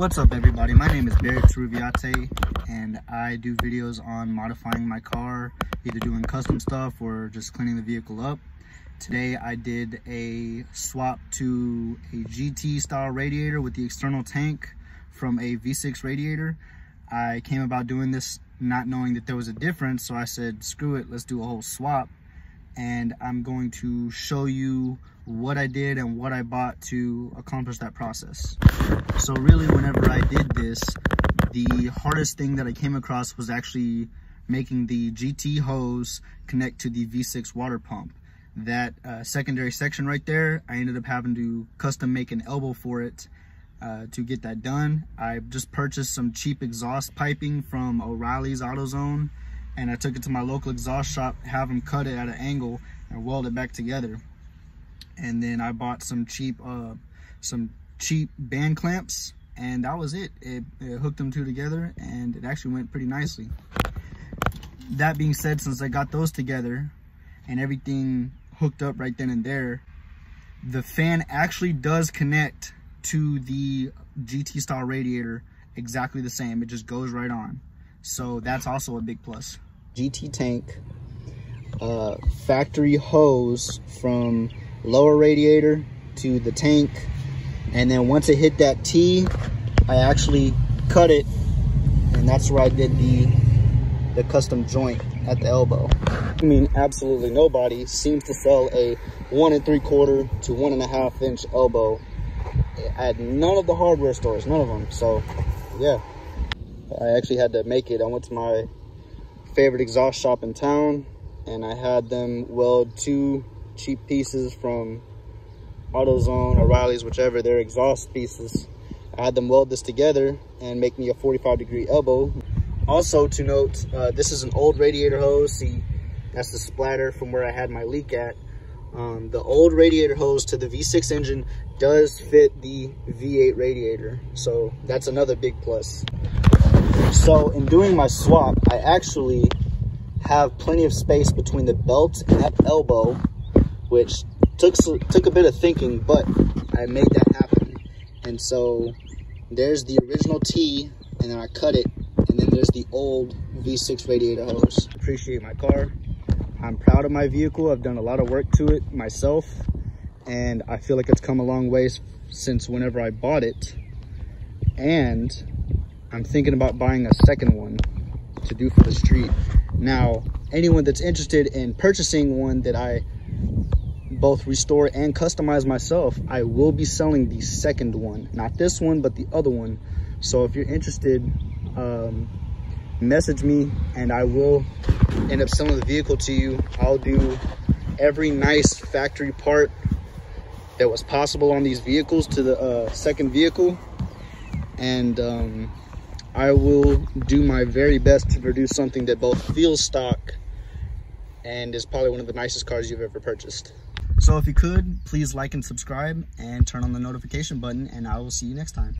What's up everybody? My name is Barrett Turruviate and I do videos on modifying my car, either doing custom stuff or just cleaning the vehicle up. Today I did a swap to a GT style radiator with the external tank from a V6 radiator. I came about doing this not knowing that there was a difference, so I said, screw it, let's do a whole swap. And I'm going to show you what I did and what I bought to accomplish that process. So really, whenever I did this, the hardest thing that I came across was actually making the GT hose connect to the V6 water pump. That uh, secondary section right there, I ended up having to custom make an elbow for it uh, to get that done. I just purchased some cheap exhaust piping from O'Reilly's AutoZone and I took it to my local exhaust shop, have them cut it at an angle and weld it back together and then I bought some cheap uh, some cheap band clamps and that was it. it. it hooked them two together and it actually went pretty nicely that being said since I got those together and everything hooked up right then and there the fan actually does connect to the GT style radiator exactly the same it just goes right on so that's also a big plus GT tank uh, factory hose from lower radiator to the tank. And then once it hit that T, I actually cut it and that's where I did the, the custom joint at the elbow. I mean, absolutely nobody seems to sell a one and three quarter to one and a half inch elbow at none of the hardware stores, none of them. So yeah, I actually had to make it. I went to my favorite exhaust shop in town and I had them weld two cheap pieces from AutoZone, or O'Reilly's, whichever, their exhaust pieces. I had them weld this together and make me a 45 degree elbow. Also to note, uh, this is an old radiator hose. See, that's the splatter from where I had my leak at. Um, the old radiator hose to the V6 engine does fit the V8 radiator. So that's another big plus. So in doing my swap, I actually have plenty of space between the belt and that elbow which took took a bit of thinking, but I made that happen. And so there's the original T, and then I cut it, and then there's the old V6 radiator hose. Appreciate my car. I'm proud of my vehicle. I've done a lot of work to it myself, and I feel like it's come a long ways since whenever I bought it. And I'm thinking about buying a second one to do for the street. Now, anyone that's interested in purchasing one that I both restore and customize myself, I will be selling the second one. Not this one, but the other one. So if you're interested, um, message me and I will end up selling the vehicle to you. I'll do every nice factory part that was possible on these vehicles to the uh, second vehicle. And um, I will do my very best to produce something that both feels stock and is probably one of the nicest cars you've ever purchased. So if you could, please like and subscribe and turn on the notification button and I will see you next time.